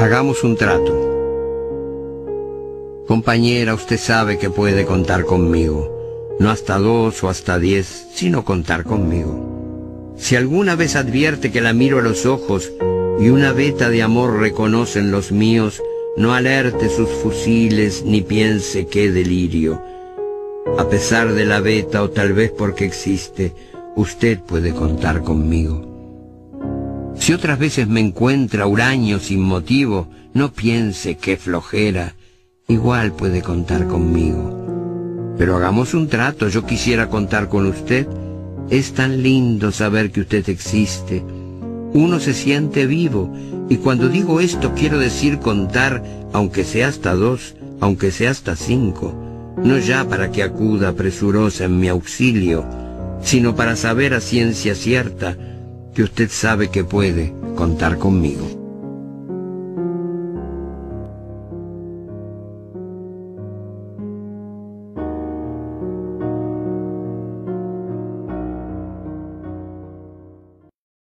Hagamos un trato. Compañera, usted sabe que puede contar conmigo. No hasta dos o hasta diez, sino contar conmigo. Si alguna vez advierte que la miro a los ojos y una veta de amor reconocen los míos, no alerte sus fusiles ni piense qué delirio. A pesar de la veta o tal vez porque existe, usted puede contar conmigo. Si otras veces me encuentra huraño sin motivo, no piense qué flojera, igual puede contar conmigo. Pero hagamos un trato, yo quisiera contar con usted. Es tan lindo saber que usted existe. Uno se siente vivo, y cuando digo esto quiero decir contar, aunque sea hasta dos, aunque sea hasta cinco, no ya para que acuda presurosa en mi auxilio, sino para saber a ciencia cierta que usted sabe que puede contar conmigo.